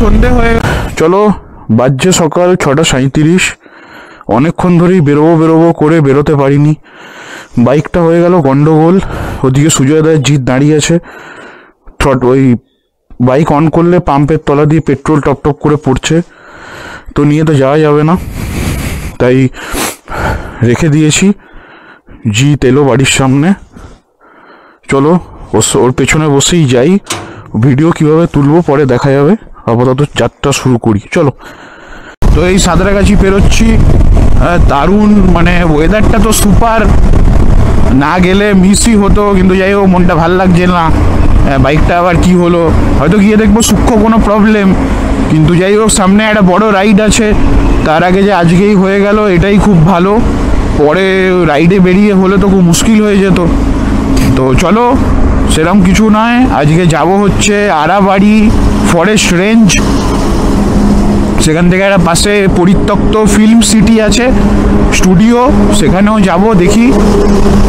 সন্ধে হয়ে চলো, বাজছে সকাল ছটা সাঁত্রিশ অনেকক্ষণ ধরেই বেরোবো বেরোবো করে বেরোতে পারিনি। বাইকটা হয়ে গেল গন্ডগোল। ওদিকে সুজয় দায়ের জিত দাঁড়িয়ে আছে। থ্রট ওই বাইক অন করলে পাম্পের তলা দিয়ে পেট্রোল টপ টপ করে পড়ছে। তো নিয়ে তো যাওয়া যাবে না। তাই রেখে দিয়েছি। জিত এলো বাড়ির সামনে। চলো ওর পেছনে বসেই যাই। ভিডিও কীভাবে তুলবো পরে দেখা যাবে। আপাতত যাত্রা শুরু করি। চলো। তো এই সাঁতরাগাছি পেরোচ্ছি। দারুণ মানে ওয়েদারটা তো সুপার না গেলে মিসই হতো, কিন্তু যাই হোক, মনটা ভালো লাগছে না। বাইকটা আবার কি হলো? হয়তো গিয়ে দেখব সূক্ষ্ম কোনো প্রবলেম কিন্তু যাই হোক, সামনে একটা বড় রাইড আছে। তার আগে যে আজকেই হয়ে গেল, এটাই খুব ভালো। পরে রাইডে বেরিয়ে হলে তো খুব মুশকিল হয়ে যেত। তো চলো সেরকম কিছু নয়। আজকে যাব হচ্ছে আরাবাড়ি। ফরেস্ট রেঞ্জ সেখান থেকে একটা পাশে পরিত্যক্ত ফিল্ম সিটি আছে। স্টুডিও সেখানেও যাব, দেখি।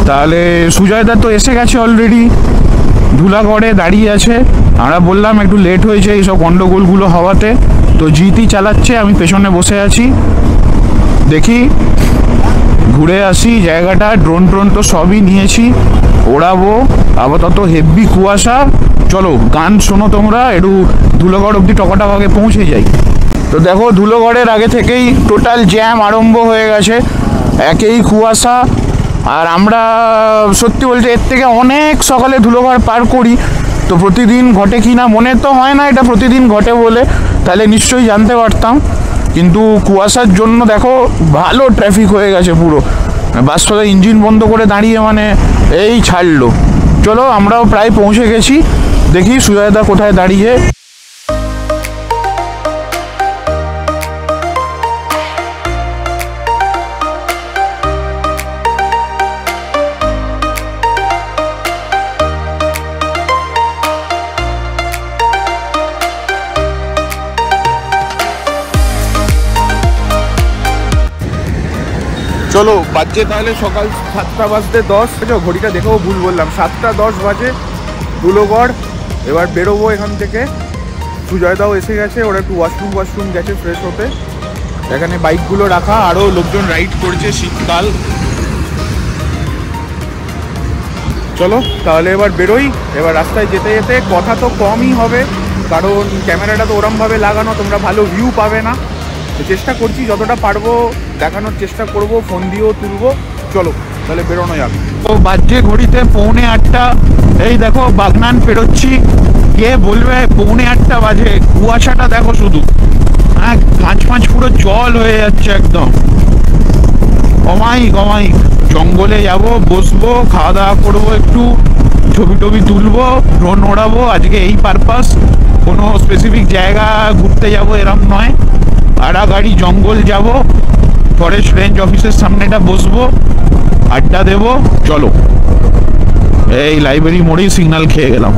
তাহলে সুজয়দা তো এসে গেছে অলরেডি ধুলাগড়ে দাঁড়িয়ে আছে। আমরা বললাম একটু লেট হয়েছে এইসব গন্ডগোলগুলো হওয়াতে। তো জিতি চালাচ্ছে, আমি পেছনে বসে আছি। দেখি। ঘুরে আসি, জায়গাটা ড্রোন ট্রোন তো সবই নিয়েছি, ওড়াবো, আপাতত হেভি কুয়াশা। চলো, গান শোনো তোমরা, একটু ধুলোগড় অব্দি টকাটা আগে পৌঁছে যাই। তো দেখো ধুলোগড়ের আগে থেকেই টোটাল জ্যাম আরম্ভ হয়ে গেছে, একেই কুয়াশা। আর আমরা, সত্যি বলতে এর থেকে অনেক সকালে ধুলোগড় পার করি। তো প্রতিদিন ঘটে কি না, মনে তো হয় না এটা প্রতিদিন ঘটে বলে, তাহলে নিশ্চয়ই জানতে পারতাম। কিন্তু কুয়াশার জন্য দেখো ভালো ট্রাফিক হয়ে গেছে পুরো। বাসটা ইঞ্জিন বন্ধ করে দাঁড়িয়ে মানে এই ছাড়লো। চলো আমরাও প্রায় পৌঁছে গেছি। দেখি সুজয়দা কোথায় দাঁড়িয়ে চলো, বাজছে তাহলে সকাল সাতটা বাজতে দশ। আচ্ছা ঘড়িটা দেখেও ভুল বললাম। সাতটা দশ বাজে, ধুলোগড়। এবার বেরোবো এখান থেকে। সুজয়দাও এসে গেছে, ওরা একটু ওয়াশরুম ওয়াশরুম গেছে ফ্রেশ হতে। এখানে বাইকগুলো রাখা আরও লোকজন রাইড করছে শীতকাল। চলো, তাহলে এবার বেরোই। এবার রাস্তায় যেতে যেতে কথা তো কমই হবে, কারণ ক্যামেরাটা তো ওরমভাবে লাগানো, তোমরা ভালো ভিউ পাবে না। চেষ্টা করছি যতটা পারব দেখানোর চেষ্টা করব ফোন দিয়েও তুলবো। চলো, তাহলে বেরোনো যাবে তো বাজছে ঘড়িতে পৌনে আটটা। এই দেখো, বাগনান পেরোচ্ছি কে বলবে, পৌনে আটটা বাজে। কুয়াশাটা দেখো শুধু। হ্যাঁ পাঁচ পাঁচ পুরো জল হয়ে যাচ্ছে একদম। অমায়িক অমায়িক। জঙ্গলে যাব, বসবো, খাওয়া দাওয়া করব একটু, ছবি টবি তুলবো ড্রোন ওড়াবো। আজকে এই পারপাস কোনো স্পেসিফিক জায়গা ঘুরতে যাব এরম নয়। আড়াগাড়ি জঙ্গল যাব। ফরেস্ট রেঞ্জ অফিসের সামনেটা বসবো আড্ডা দেবো চলো। এই লাইব্রেরি মোড়েই সিগনাল খেয়ে গেলাম।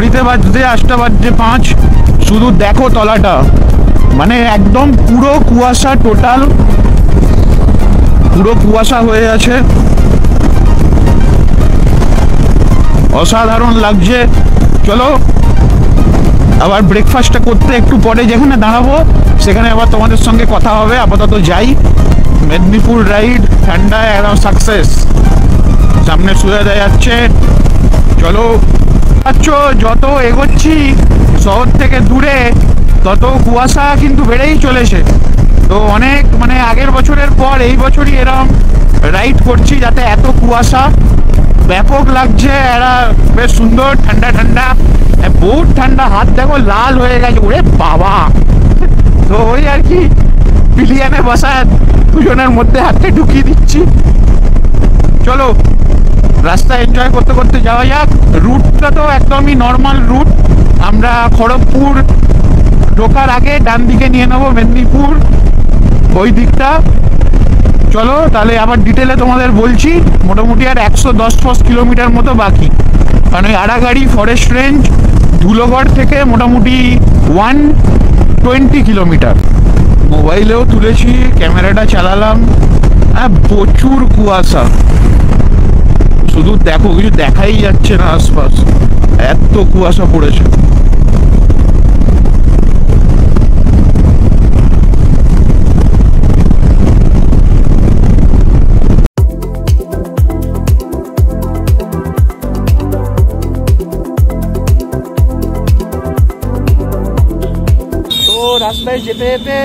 ঘড়িতে বাজতে আটটা বাজছে পাঁচ। শুধু দেখো তলাটা। মানে একদম পুরো কুয়াশা টোটাল পুরো কুয়াশা হয়ে আছে। অসাধারণ লাগছে। চলো, আবার ব্রেকফাস্টটা করতে একটু পরে যেখানে দাঁড়াবো, সেখানে আবার তোমাদের সঙ্গে কথা হবে। আপাতত যাই। মেদিনীপুর রাইড ঠান্ডা একদম সাকসেস সামনে দেওয়া যাচ্ছে। চলো। পাচ্ছ যত এগোচ্ছি শহর থেকে দূরে, তত কুয়াশা কিন্তু বেড়েই চলেছে। তো অনেক মানে আগের বছরের পর এই বছরই এরম রাইড করছি যাতে এত কুয়াশা। ব্যাপক লাগছে, এরা বেশ সুন্দর, ঠান্ডা ঠান্ডা। বহুত ঠান্ডা, হাত দেখো লাল হয়ে গেছে। ওরে বাবা! তো ওই আর কি পিলিয়ানে বসা দুজনের মধ্যে হাতটা ঢুকিয়ে দিচ্ছি। চলো রাস্তা এনজয় করতে করতে যাওয়া যাক। রুটটা তো একদমই নর্মাল রুট আমরা খড়গপুর ঢোকার আগে ডান দিকে নিয়ে নেব মেদিনীপুর, ওই দিকটা। চলো, তাহলে আবার ডিটেলে তোমাদের বলছি। মোটামুটি আর একশো দশ দশ কিলোমিটার মতো বাকি। কারণ ওই আড়াগাড়ি ফরেস্ট রেঞ্জ ধুলোগড় থেকে মোটামুটি ওয়ান টোয়েন্টি কিলোমিটার। মোবাইলেও তুলেছি, ক্যামেরাটা চালালাম। হ্যাঁ প্রচুর কুয়াশা। শুধু দেখো, কিছু দেখাই যাচ্ছে না আশপাশ। এত কুয়াশা পড়েছে। রাস্তায় যেতে যেতে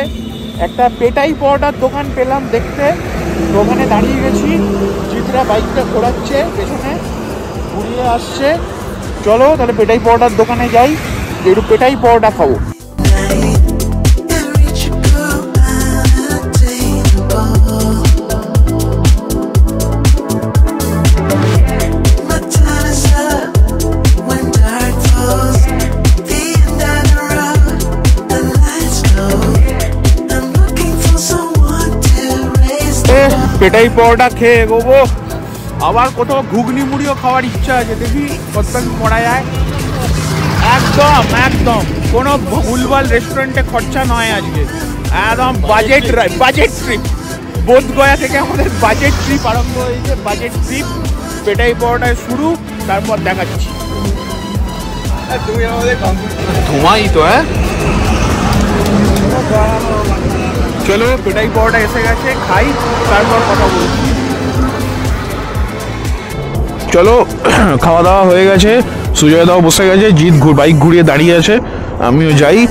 একটা পেটাই পরোটার দোকান পেলাম দেখতে। ওখানে দাঁড়িয়ে গেছি। জিতরা বাইকটা ঘোরাচ্ছে, পেছনে ঘুরিয়ে আসছে। চলো, তাহলে পেটাই পরোটার দোকানে যাই। একটু পেটাই পরোটা খাব। পেটাই পরোটা খেয়ে এগোবো। আবার কোথাও ঘুগনি মুড়িও খাওয়ার ইচ্ছা আছে দেখি কতক্ষণ পড়া যায়। একদম একদম। কোনো ভুলভাল রেস্টুরেন্টে খরচা নয় আজকে। একদম বাজেট বাজেট ট্রিপ বোধগয়া থেকে আমাদের বাজেট ট্রিপ আরম্ভ হয়েছে বাজেট ট্রিপ পেটাই পরোটায় শুরু তারপর দেখাচ্ছি। ধোঁয়াই তো হ্যাঁ? চলো পেটাই পরোটা এসে গেছে, খাই, তারপর কথা বলছি চলো খাওয়া দাওয়া হয়ে গেছে সুজয় দাও বসে গেছে, জিৎ ঘুর- বাইক ঘুরিয়ে দাঁড়িয়ে আছে, আমিও যাই।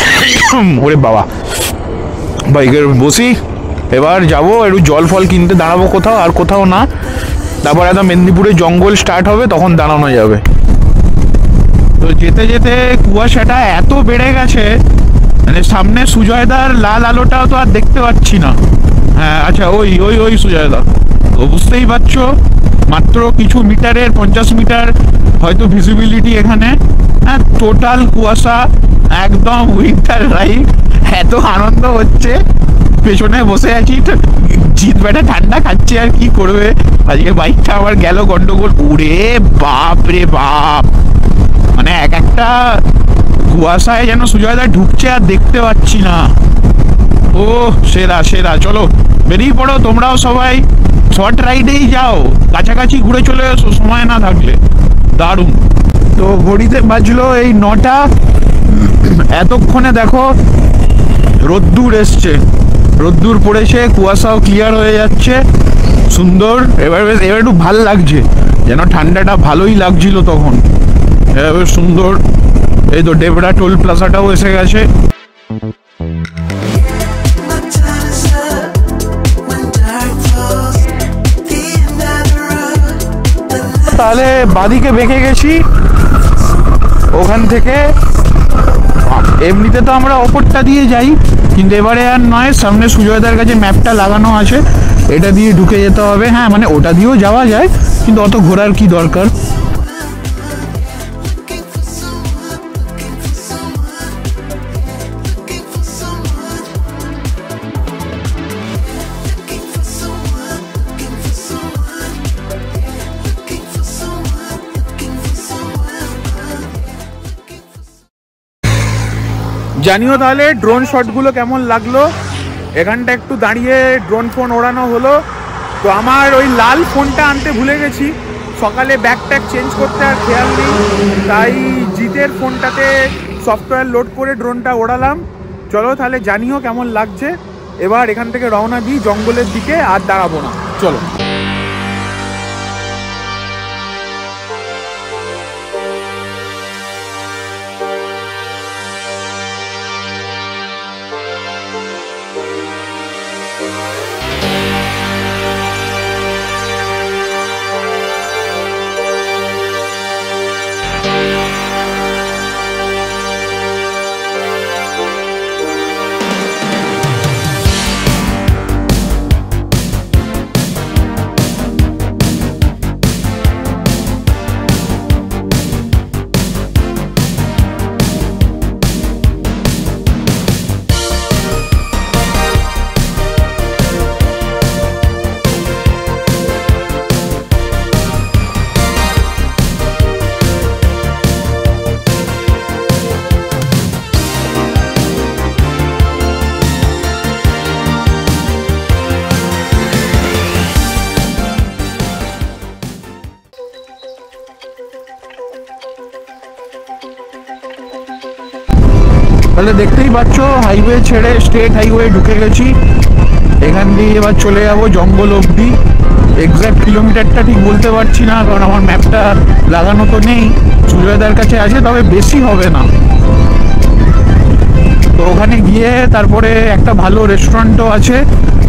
ওরে বাবা, বাইকের বসি, এবার যাব, একটু জল ফল কিনতে দাঁড়াবো কোথাও, আর কোথাও না। তারপর একদম মেদিনীপুরে জঙ্গল স্টার্ট হবে, তখন দাঁড়ানো যাবে। তো যেতে যেতে কুয়াশাটা এত বেড়ে গেছে মানে সামনে সুজয়দার লাল আলোটাও তো আর দেখতে পাচ্ছি না। হ্যাঁ আচ্ছা ওই ওই ওই সুজয়দা। তো বুঝতেই পারছ, মাত্র কিছু মিটারের, পঞ্চাশ মিটার হয়তো ভিজিবিলিটি এখানে। হ্যাঁ টোটাল কুয়াশা একদম উইন্টার রাইড এত আনন্দ হচ্ছে। পেছনে বসে আছি জিত বেটা ঠান্ডা খাচ্ছে, আর কি করবে? আজকে বাইকটা আবার গেল গন্ডগোল। উড়ে বাপ রে বাপ! মানে এক একটা কুয়াশায় যেন সুজয়দা ঢুকছে আর দেখতে পাচ্ছি না। ও সেরা সেরা। চলো, বেরিয়ে পড়ো, তোমরাও সবাই শর্ট রাইডেই যাও। কাছাকাছি ঘুরে চলে এসো, সময় না থাকলে। দারুণ। তো ঘড়িতে বাজলো এই নটা। এতক্ষণে দেখো, রোদ্দুর এসছে। রোদ্দুর পড়েছে, কুয়াশাও ক্লিয়ার হয়ে যাচ্ছে। সুন্দর। এবার বেশ, এবার একটু ভালো লাগছে। যেন ঠান্ডাটা ভালোই লাগছিল তখন। এবার সুন্দর। এই তো ডেবরা টোল প্লাজাটাও এসে গেছে। তাহলে বাদিকে বেঁকে গেছি। ওখান থেকে এমনিতে তো আমরা ওপরটা দিয়ে যাই, কিন্তু এবারে আর নয়, সামনে সুজয়দার কাছে ম্যাপটা লাগানো আছে। এটা দিয়ে ঢুকে যেতে হবে। হ্যাঁ মানে ওটা দিয়েও যাওয়া যায়, কিন্তু অত ঘোরার কি দরকার? জানিও তাহলে ড্রোন শটগুলো কেমন লাগল? এখানটা একটু দাঁড়িয়ে ড্রোন ফোন ওড়ানো হলো। তো আমার ওই লাল ফোনটা আনতে ভুলে গেছি। সকালে ব্যাগ ট্যাগ চেঞ্জ করতে আর খেয়াল নেই। তাই জিতের ফোনটাতে সফটওয়্যার লোড করে ড্রোনটা ওড়ালাম। চলো তাহলে জানিও কেমন লাগছে। এবার এখান থেকে রওনা দিই জঙ্গলের দিকে আর দাঁড়াবো না। চলো। তাহলে দেখতেই পাচ্ছ হাইওয়ে ছেড়ে স্টেট হাইওয়ে ঢুকে গেছি। এখান দিয়ে এবার চলে যাব জঙ্গল অবধি। এক্সাক্ট কিলোমিটারটা ঠিক বলতে পারছি না, কারণ আমার ম্যাপটা লাগানো তো নেই। সুজয়দার কাছে আছে, তবে বেশি হবে না। তো ওখানে গিয়ে তারপরে একটা ভালো রেস্টুরেন্টও আছে।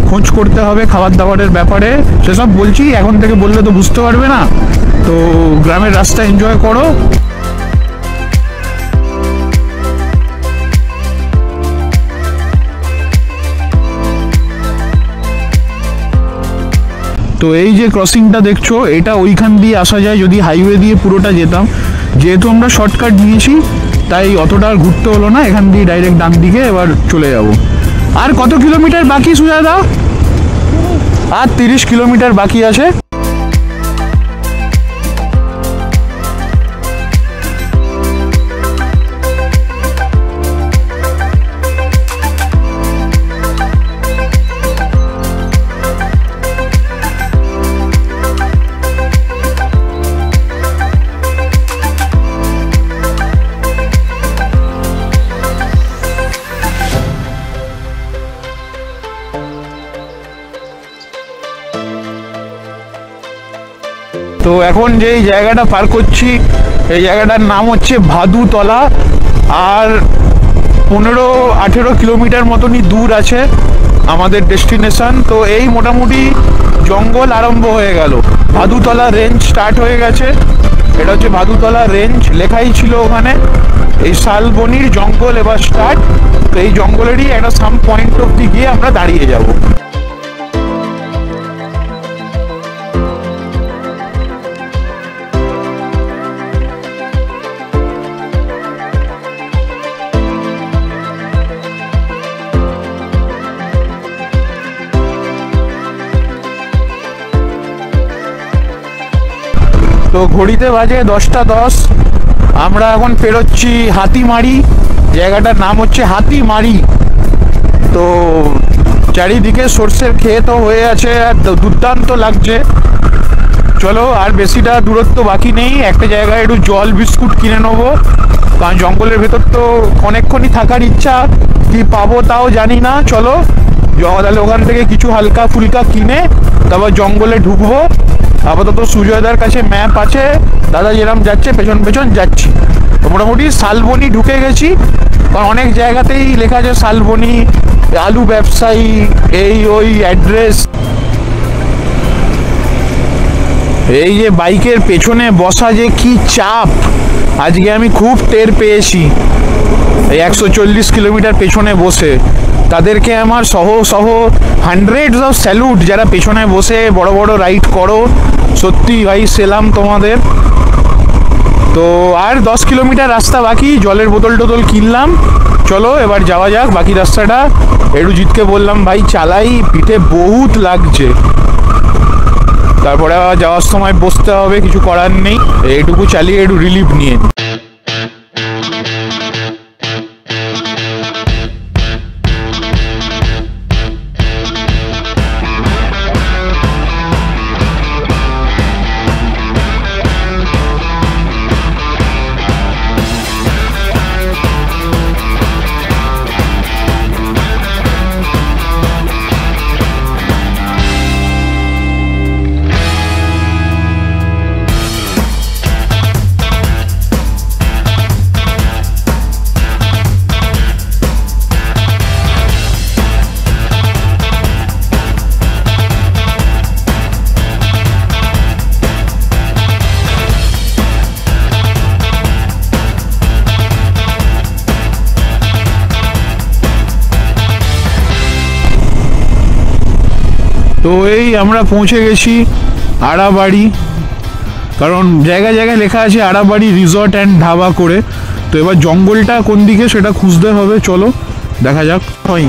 খোঁজ করতে হবে খাবার দাবারের ব্যাপারে। সেসব বলছি, এখন থেকে বললে তো বুঝতে পারবে না। তো গ্রামের রাস্তা এনজয় করো। তো এই যে ক্রসিংটা দেখছ, এটা ওইখান দিয়ে আসা যায় যদি হাইওয়ে দিয়ে পুরোটা যেতাম। যেহেতু আমরা শর্টকাট নিয়েছি, তাই অতটা আর ঘুরতে হলো না, এখান দিয়ে ডাইরেক্ট ডান দিকে এবার চলে যাব। আর কত কিলোমিটার বাকি সুজাদা আর তিরিশ কিলোমিটার বাকি আছে। তো এখন যে জায়গাটা পার করছি, এই জায়গাটার নাম হচ্ছে ভাদুতলা। আর পনেরো, আঠেরো কিলোমিটার মতনই দূর আছে আমাদের ডেস্টিনেশন। তো এই মোটামুটি জঙ্গল আরম্ভ হয়ে গেল। ভাদুতলা রেঞ্জ স্টার্ট হয়ে গেছে। এটা হচ্ছে ভাদুতলা রেঞ্জ লেখাই ছিল ওখানে, এই শালবনির জঙ্গল এবার স্টার্ট তো এই জঙ্গলেরই একটা সাম পয়েন্ট অব্দি গিয়ে আমরা দাঁড়িয়ে যাব। ঘড়িতে বাজে দশটা দশ। আমরা এখন পেরোচ্ছি হাতিমারি। জায়গাটার নাম হচ্ছে হাতিমারি। তো চারিদিকে সর্ষের ক্ষেতও হয়ে আছে, আর দুর্দান্ত লাগছে। চলো, আর বেশিটা দূরত্ব বাকি নেই। একটা জায়গায় একটু জল বিস্কুট কিনে নেব। কারণ জঙ্গলের ভেতর তো অনেকক্ষণই থাকার ইচ্ছা। কি পাবো তাও জানি না। চলো তাহলে ওখান থেকে কিছু হালকা ফুলকা কিনে, তারপর জঙ্গলে ঢুকবো। আপাতত সুজয়দার কাছে ম্যাপ আছে। দাদা যেরকম যাচ্ছে, পেছন পেছন যাচ্ছি। মোটামুটি শালবনি ঢুকে গেছি। কারণ অনেক জায়গাতেই লেখা আছে শালবনি, আলু ব্যবসায়ী, এই ওই অ্যাড্রেস এই যে বাইকের পেছনে বসা যে কি চাপ। আজকে আমি খুব টের পেয়েছি। এই একশো চল্লিশ কিলোমিটার পেছনে বসে। তাদেরকে আমার সহ সহ হান্ড্রেডস অফ স্যালুট যারা পেছনে বসে বড় বড় রাইড করো। সত্যি ভাই, সেলাম তোমাদের। তো আর দশ কিলোমিটার রাস্তা বাকি, জলের বোতল টোতল কিনলাম। চলো, এবার যাওয়া যাক, বাকি রাস্তাটা। একটু জিতকে বললাম, ভাই, চালাই, পিঠে বহুত লাগছে। তারপরে যাওয়ার সময় বসতে হবে, কিছু করার নেই। এইটুকু চালিয়ে একটু রিলিফ নিয়ে তো এই আমরা পৌঁছে গেছি আড়াবাড়ি কারণ জায়গায় জায়গায় লেখা আছে আড়াবাড়ি রিসর্ট অ্যান্ড ধাবা করে। তো এবার জঙ্গলটা কোন দিকে সেটা খুঁজতে হবে চলো দেখা যাক। হয়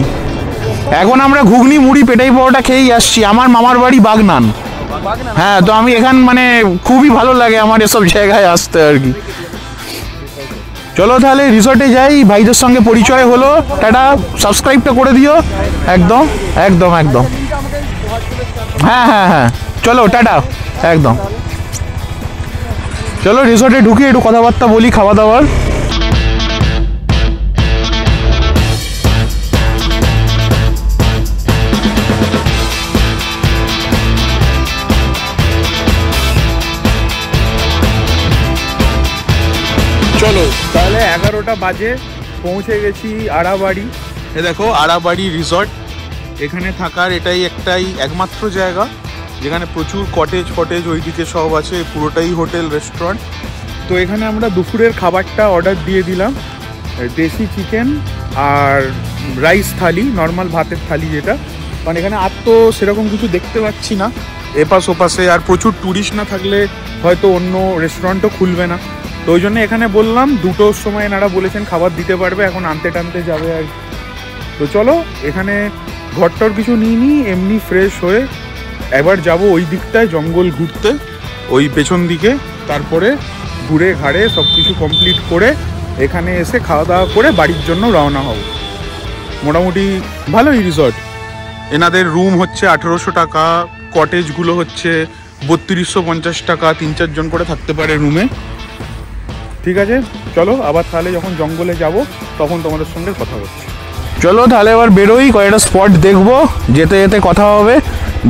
এখন আমরা ঘুগনি মুড়ি পেটাই পাওয়াটা খেয়েই আসছি। আমার মামার বাড়ি বাগনান। হ্যাঁ তো আমি এখান মানে খুবই ভালো লাগে আমার এসব জায়গায় আসতে আর কি। চলো তাহলে রিসর্টে যাই ভাইদের সঙ্গে পরিচয় হলো। টাটা সাবস্ক্রাইবটা করে দিও। একদম একদম একদম। হ্যাঁ হ্যাঁ হ্যাঁ। চলো টাটা। একদম। চলো রিসর্টে ঢুকি একটু কথাবার্তা বলি খাওয়া দাওয়ার চলো তাহলে এগারোটা বাজে পৌঁছে গেছি আড়াবাড়ি। এ দেখো আড়াবাড়ি রিসর্ট এখানে থাকার এটাই একটাই একমাত্র জায়গা, যেখানে প্রচুর কটেজ ফটেজ ওইদিকে সব আছে, পুরোটাই হোটেল রেস্টুরেন্ট তো এখানে আমরা দুপুরের খাবারটা অর্ডার দিয়ে দিলাম দেশি চিকেন আর রাইস থালি নর্মাল ভাতের থালি যেটা। কারণ এখানে আর তো সেরকম কিছু দেখতে পাচ্ছি না। এপাশ ওপাশে আর প্রচুর ট্যুরিস্ট না থাকলে হয়তো অন্য রেস্টুরেন্টও খুলবে না। তো ওই জন্য এখানে বললাম, দুটোর সময় এনারা বলেছেন খাবার দিতে পারবে, এখন আনতে টানতে যাবে আর। তো চলো, এখানে ঘরটর কিছু নিই নি এমনি ফ্রেশ হয়ে এবার যাব ওই দিকটায় জঙ্গল ঘুরতে, ওই পেছন দিকে, তারপরে ঘুরে ঘাড়ে সব কিছু কমপ্লিট করে এখানে এসে খাওয়া দাওয়া করে বাড়ির জন্য রওনা হব। মোটামুটি ভালোই রিসর্ট এনাদের রুম হচ্ছে আঠেরোশো টাকা কটেজগুলো হচ্ছে বত্রিশশো পঞ্চাশ টাকা, তিন চারজন করে থাকতে পারে রুমে ঠিক আছে? চলো, আবার তাহলে যখন জঙ্গলে যাব, তখন তোমাদের সঙ্গে কথা হচ্ছে। চলো তাহলে এবার বেরোই, কয়েকটা স্পট দেখব, যেতে যেতে কথা হবে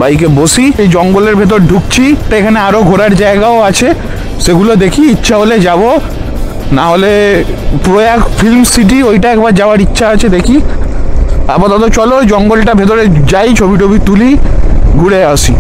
বাইকে বসি, এই জঙ্গলের ভেতর ঢুকছি, তো এখানে আরও ঘোরার জায়গাও আছে, সেগুলো দেখি, ইচ্ছা হলে যাব, না হলে প্রয়াগ ফিল্ম সিটি ওইটা একবার যাওয়ার ইচ্ছা আছে, দেখি, আপাতত চলো, জঙ্গলটা ভেতরে যাই, ছবি টবি তুলি, ঘুরে আসি।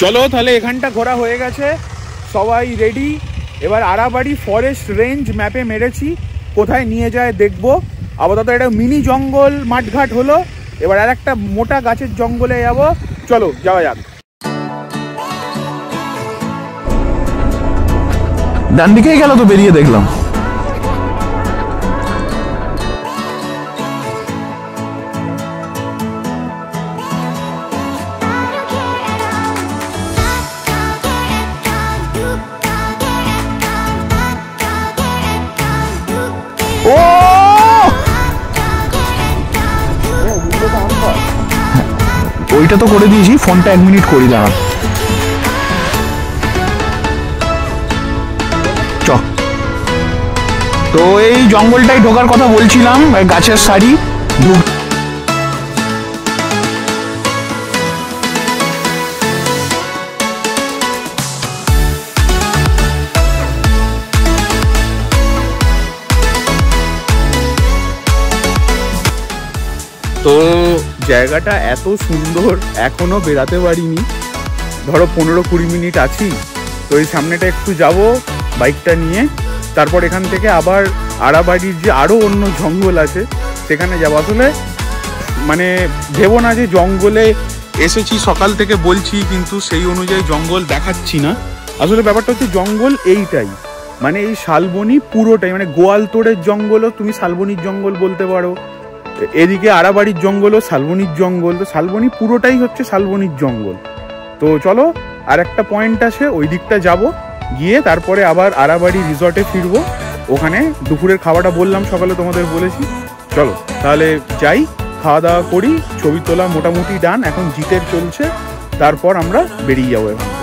চলো তাহলে এখানটা ঘোরা হয়ে গেছে। সবাই রেডি এবার আরাবাড়ি ফরেস্ট রেঞ্জ ম্যাপে মেরেছি। কোথায় নিয়ে যায় দেখব। আপাতত এটা মিনি জঙ্গল মাঠঘাট হলো। এবার আর একটা মোটা গাছের জঙ্গলে যাব। চলো, যাওয়া যাক। ডান দিকেই গেল তো, বেরিয়ে দেখলাম। ওইটা তো করে দিয়েছি, ফোনটা এক মিনিট করি দাঁড়া চ। তো এই জঙ্গলটাই ঢোকার কথা বলছিলাম গাছের শাড়ি ঢুক জায়গাটা এত সুন্দর, এখনও বেরাতে পারিনি। ধরো পনেরো কুড়ি মিনিট আছি, তো এই সামনেটা একটু যাব বাইকটা নিয়ে। তারপর এখান থেকে আবার আড়াবাড়ির যে আরও অন্য জঙ্গল আছে, সেখানে যাব। আসলে মানে ভেবো না যে জঙ্গলে এসেছি, সকাল থেকে বলছি, কিন্তু সেই অনুযায়ী জঙ্গল দেখাচ্ছি না। আসলে ব্যাপারটা হচ্ছে জঙ্গল এইটাই। মানে এই শালবনি পুরোটাই মানে গোয়ালতোড়ের জঙ্গলও তুমি শালবনির জঙ্গল বলতে পারো এদিকে আড়াবাড়ির জঙ্গল ও শালবনির জঙ্গল। তো শালবনি পুরোটাই হচ্ছে শালবনির জঙ্গল। তো চলো আর একটা পয়েন্ট আছে ওই দিকটা যাব। গিয়ে তারপরে আবার আড়াবাড়ি রিসর্টে ফিরবো। ওখানে দুপুরের খাওয়াটা বললাম সকালে তোমাদের বলেছি। চলো, তাহলে যাই, খাওয়া দাওয়া করি, ছবি তোলা মোটামুটি ডান এখন জিতের চলছে। তারপর আমরা বেরিয়ে যাব এখান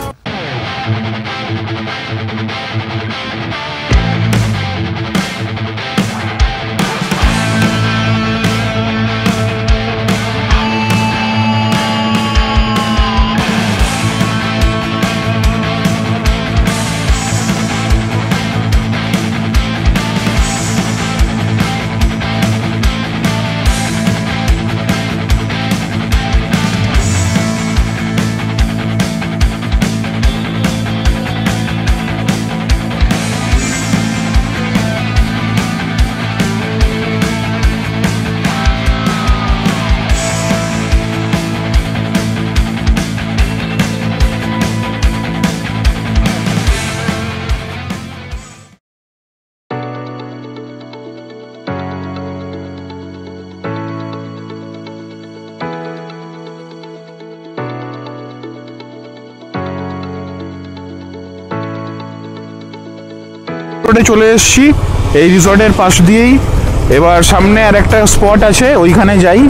রিসর্টে চলে এসেছি। এই রিসর্টের পাশ দিয়েই। এবার সামনে আর একটা স্পট আছে, ওইখানে যাই।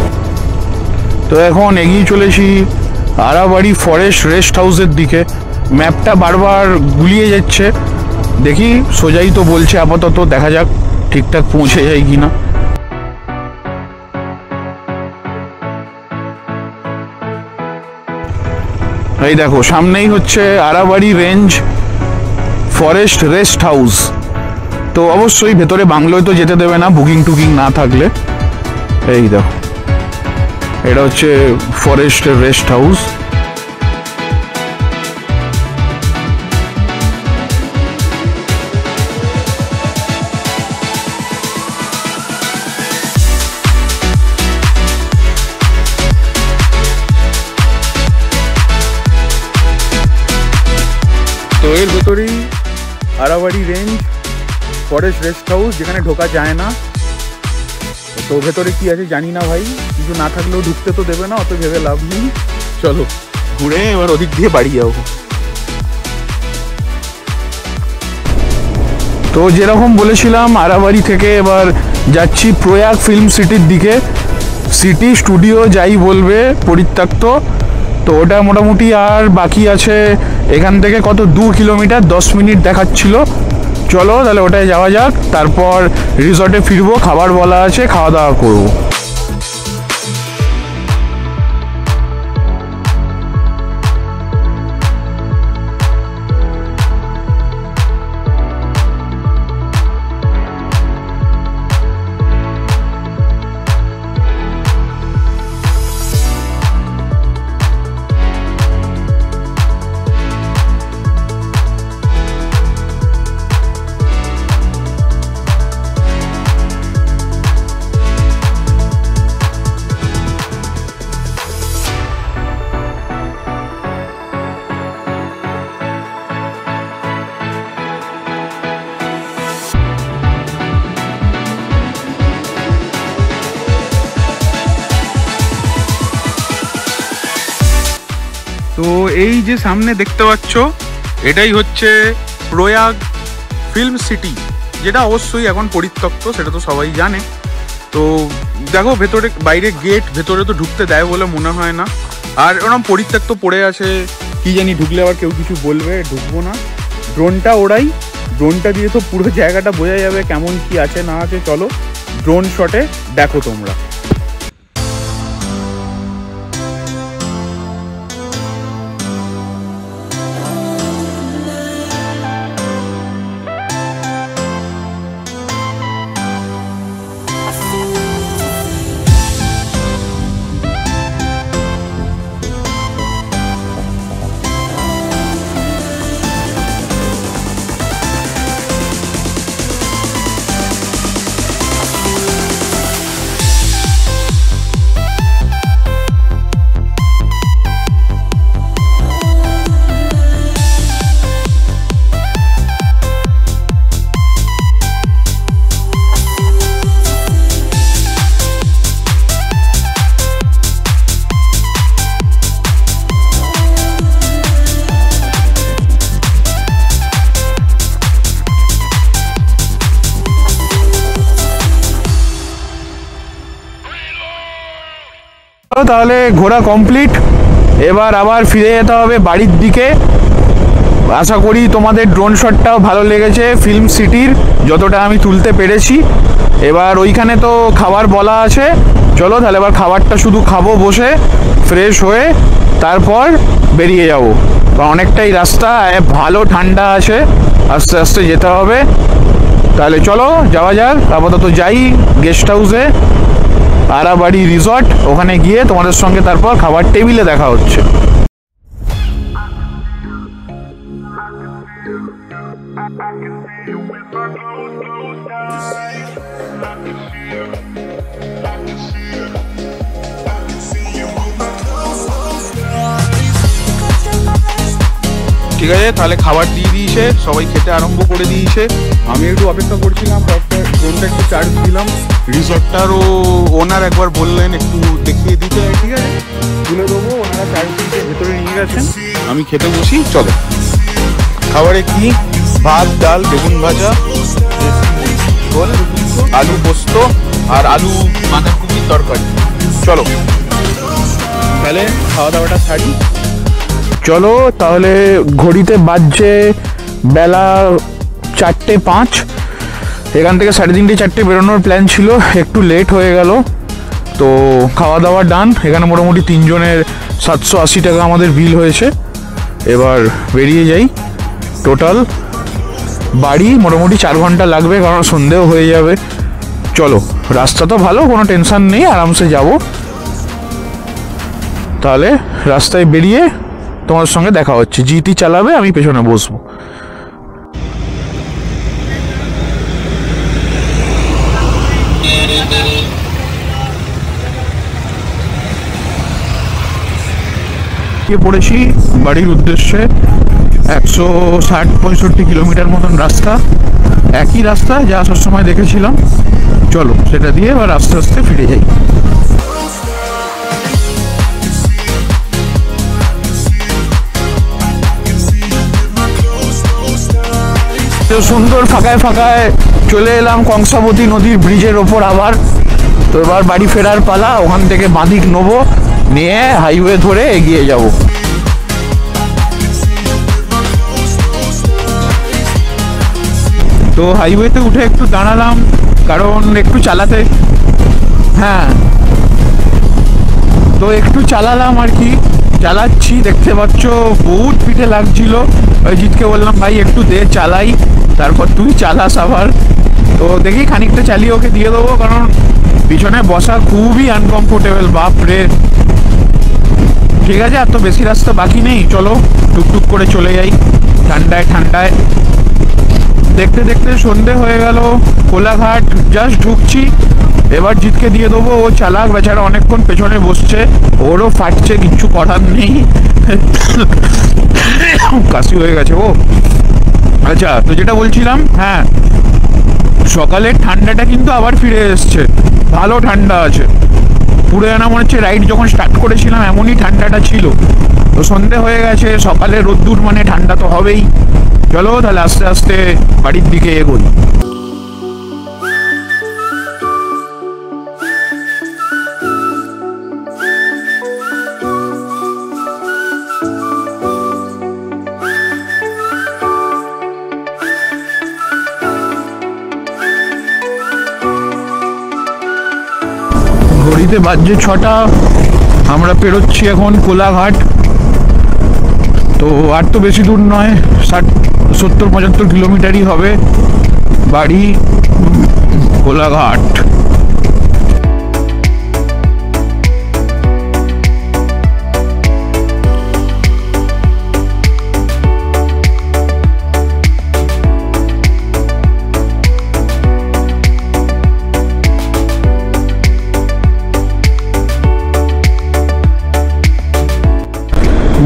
তো এখন এগিয়ে চলেছি আরাবাড়ি ফরেস্ট রেস্ট হাউসের দিকে। ম্যাপটা বারবার গুলিয়ে যাচ্ছে। দেখি, সোজাই তো বলছে, আপাতত দেখা যাক ঠিকঠাক পৌঁছে যায় কিনা। এই দেখো, সামনেই হচ্ছে Arabari range forest rest house. তো অবশ্যই ভেতরে বাংলোয় তো যেতে দেবে না বুকিং টুকিং না থাকলে। এই দেখো। এটা হচ্ছে ফরেস্ট রেস্ট হাউস তো এর ভেতরেই Arabari range forest rest house যেখানে ঢোকা যায় না। তো ভেতরে কি আছে জানি না ভাই, কিছু না থাকলেও ঢুকতে তো দেবে না, অত ভেবে লাভ নেই। চলো, ঘুরে এবার ওদিক দিয়ে বাড়ি যাব তো যেরকম বলেছিলাম, আরাবাড়ি থেকে এবার যাচ্ছি প্রয়াগ ফিল্ম সিটির দিকে। সিটি স্টুডিও যাই বলবে, পরিত্যক্ত। তো ওটা মোটামুটি আর বাকি আছে, এখান থেকে কত দু কিলোমিটার, দশ মিনিট দেখাচ্ছিল। চলো তাহলে ওটাই যাওয়া যাক। তারপর রিসর্টে ফিরবো খাবার বলা আছে খাওয়া দাওয়া করব। সামনে দেখতে পাচ্ছ, এটাই হচ্ছে প্রয়াগ ফিল্ম সিটি, যেটা অবশ্যই এখন পরিত্যক্ত, সেটা তো সবাই জানে। তো দেখো, ভেতরে, বাইরে গেট ভেতরে তো ঢুকতে দেয় বলে মনে হয় না। আর ওরকম পরিত্যক্ত পড়ে আছে, কি জানি ঢুকলে আবার কেউ কিছু বলবে, ঢুকবো না। ড্রোনটা ওড়াই ড্রোনটা দিয়ে তো পুরো জায়গাটা বোঝা যাবে কেমন কি আছে, না আছে, চলো। ড্রোন শটে দেখো তোমরা। তাহলে ঘোরা কমপ্লিট এবার আবার ফিরে যেতে হবে বাড়ির দিকে। আশা করি তোমাদের ড্রোন শটটাও ভালো লেগেছে ফিল্ম সিটির যতটা আমি তুলতে পেরেছি। এবার ওইখানে তো খাবার বলা আছে। চলো তাহলে এবার খাবারটা শুধু খাব বসে ফ্রেশ হয়ে তারপর বেরিয়ে যাব। অনেকটাই রাস্তা, ভালো ঠান্ডা আছে, আস্তে আস্তে যেতে হবে। তাহলে চলো, যাওয়া যাক। আপাতত যাই গেস্ট হাউসে আরাবাড়ি রিসর্ট ওখানে গিয়ে তোমাদের সঙ্গে তারপর খাবার টেবিলে দেখা হচ্ছে। ঠিক আছে তাহলে খাবার দিয়ে দিয়েছে সবাই খেতে আরম্ভ করে দিয়েছে। আমি একটু অপেক্ষা করছিলাম তারপর ফোনটা একটু চার্জ দিলাম। রিসর্টটারও ওনার একবার বললেন একটু দেখিয়ে দিতে ঠিক আছে? তুলে দেবো ওনারা চার্জ দিতে ভেতরে নিয়ে গেছেন। আমি খেতে বসি চলো। খাবারে কি? ভাত ডাল বেগুন ভাজা ঝোল আলু পোস্ত আর আলু বাঁধাকপির তরকারি। চলো। তাহলে খাওয়া দাওয়াটা ছাড়ি চলো, তাহলে ঘড়িতে বাজছে বেলা চারটে পাঁচ। এখান থেকে সাড়ে তিনটে, চারটে বেরোনোর প্ল্যান ছিল, একটু লেট হয়ে গেল। তো খাওয়া দাওয়া ডান এখানে মোটামুটি তিনজনের সাতশো আশি টাকা আমাদের বিল হয়েছে। এবার বেরিয়ে যাই। টোটাল বাড়ি মোটামুটি চার ঘণ্টা লাগবে, কারণ সন্ধেও হয়ে যাবে। চলো, রাস্তা তো ভালো, কোনো টেনশন নেই, আরামসে যাব। তাহলে রাস্তায় বেরিয়ে তোমার সঙ্গে দেখা হচ্ছে। জিটি চালাবে, আমি পেছনে বসবো। পড়েছি? বাড়ির উদ্দেশ্যে একশো ষাট পঁয়ষট্টি কিলোমিটার মতন রাস্তা। একই রাস্তা যা আসার সময় দেখেছিলাম। চলো, সেটা দিয়ে এবার আস্তে আস্তে ফিরে যাই। তো সুন্দর ফাঁকায় ফাঁকায় চলে এলাম কংসাবতী নদীর ব্রিজের ওপর আবার। তো এবার বাড়ি ফেরার পালা, ওখান থেকে বাঁদিক নেব, নিয়ে হাইওয়ে ধরে এগিয়ে যাব। তো হাইওয়েতে উঠে একটু দাঁড়ালাম, কারণ একটু চালাতে। হ্যাঁ। তো একটু চালালাম আর কি। চালাচ্ছি, দেখতে পাচ্ছ, বহুত পিঠে লাগছিল। অরিজিৎকে বললাম, ভাই, একটু দে, চালাই। তারপর তুই চালাস আবার। তো দেখি খানিকটা চালিয়ে ওকে দিয়ে দেবো, কারণ পিছনে বসা খুবই আনকমফোর্টেবল বাপরে। ঠিক আছে, আর তো বেশি রাস্তা বাকি নেই, চলো, টুকটুক করে চলে যাই। ঠান্ডায় ঠান্ডায়। দেখতে দেখতে সন্ধে হয়ে গেল, কোলাঘাট জাস্ট ঢুকছি, এবার জিতকে দিয়ে দেবো, ও চালাক, বেচারা অনেকক্ষণ পেছনে বসছে, ওরও ফাটছে, কিচ্ছু করার নেই। কাশি হয়ে গেছে ও আচ্ছা তো যেটা বলছিলাম হ্যাঁ সকালের ঠান্ডাটা কিন্তু আবার ফিরে এসছে, ভালো ঠান্ডা আছে। পুরো যেন মনে হচ্ছে রাইড যখন স্টার্ট করেছিলাম, এমনই ঠান্ডাটা ছিল। তো সন্ধে হয়ে গেছে, সকালে রোদ্দুর মানে ঠান্ডা তো হবেই। চলো তাহলে আস্তে আস্তে বাড়ির দিকে এগোই। ঘড়িতে বাজছে ছটা। আমরা পেরোচ্ছি এখন কোলাঘাট। তো আর তো বেশি দূর নয়, ষাট, সত্তর, পঁচাত্তর কিলোমিটারই হবে বাড়ি কোলাঘাট।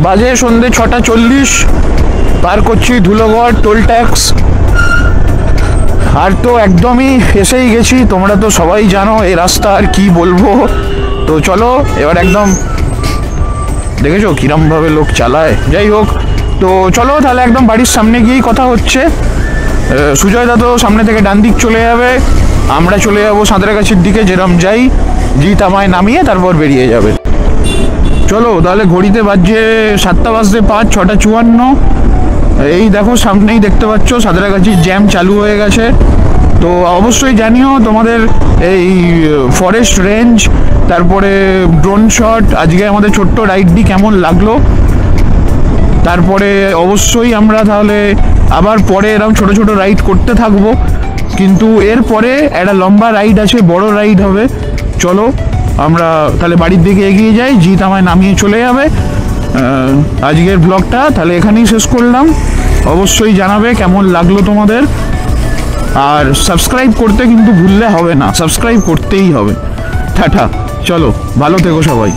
বাজে সন্ধে ছটা চল্লিশ, পার করছি ধুলোগড় টোল ট্যাক্স আর তো একদমই এসেই গেছি, তোমরা তো সবাই জানো এই রাস্তা আর কি বলব। তো চলো, এবার একদম দেখেছ কিরমভাবে লোক চালায়? যাই হোক, তো চলো তাহলে একদম বাড়ির সামনে গিয়েই কথা হচ্ছে। সুজয় দা তো সামনে থেকে ডান দিক চলে যাবে। আমরা চলে যাব সাঁতরাগাছির দিকে, যেরম যাই জিত আমায় নামিয়ে তারপর বেরিয়ে যাবে। চলো, তাহলে ঘড়িতে বাজছে সাতটা বাজতে পাঁচ, ছটা চুয়ান্ন। এই দেখো, সামনেই দেখতে পাচ্ছ, সাঁতরাগাছির জ্যাম চালু হয়ে গেছে। তো অবশ্যই জানিও, তোমাদের এই ফরেস্ট রেঞ্জ তারপরে ড্রোন শট আজকে আমাদের ছোট্ট রাইডটি কেমন লাগল? তারপরে অবশ্যই আমরা তাহলে আবার পরে এরকম ছোট ছোট রাইড করতে থাকব। কিন্তু এরপরে একটা লম্বা রাইড আছে, বড় রাইড হবে। চলো আমরা তাহলে বাড়ির দিকে এগিয়ে যাই, জিৎ আমায় নামিয়ে চলে যাবে। আজকের ব্লগটা তাহলে এখানেই শেষ করলাম। অবশ্যই জানাবে কেমন লাগল তোমাদের। আর সাবস্ক্রাইব করতে কিন্তু ভুললে হবে না, সাবস্ক্রাইব করতেই হবে। টাটা চলো, ভালো থেকো সবাই।